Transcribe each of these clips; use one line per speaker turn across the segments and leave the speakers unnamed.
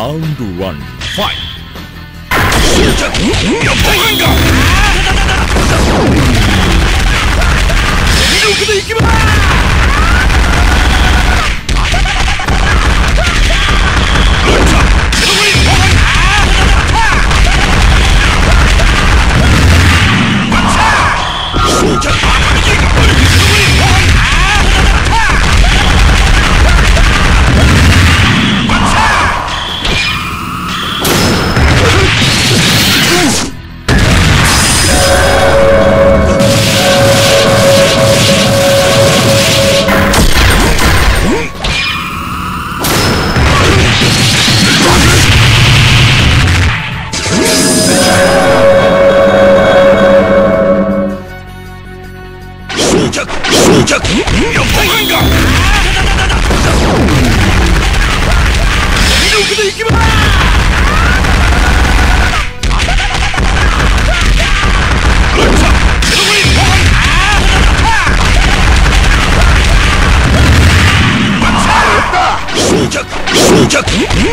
ラウンドワン。ファイ
トシ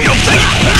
You'll take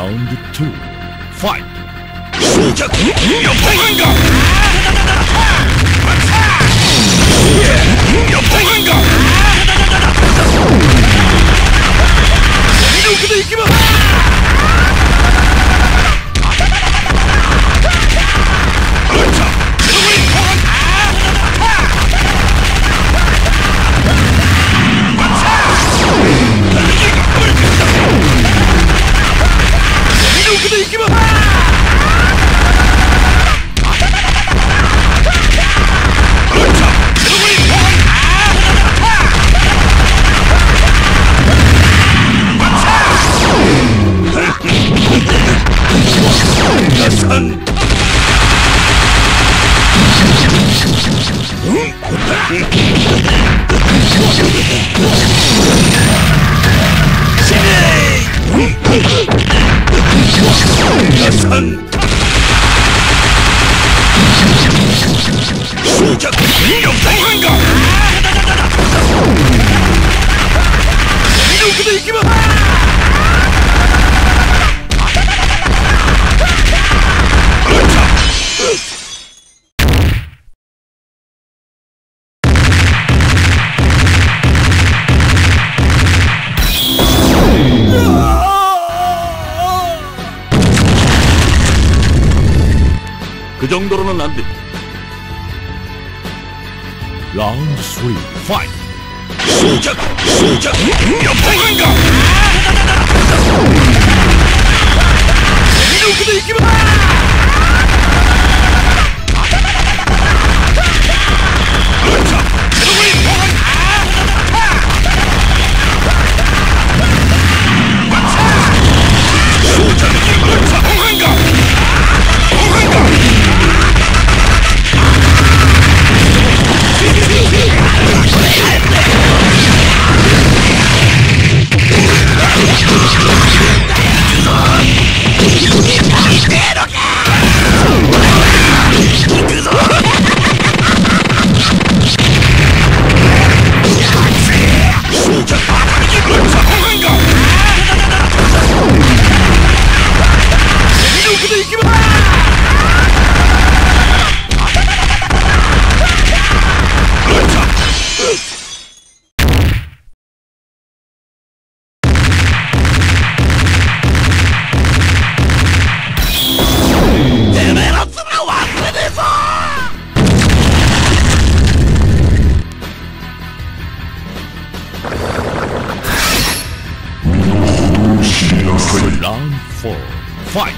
Round two. Fight! で行きます。
그 정도로는 안 돼. 라운드 3, 파이트!
수작! 수작! 옆장인가! Round four. Fight.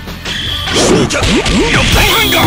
long for finger.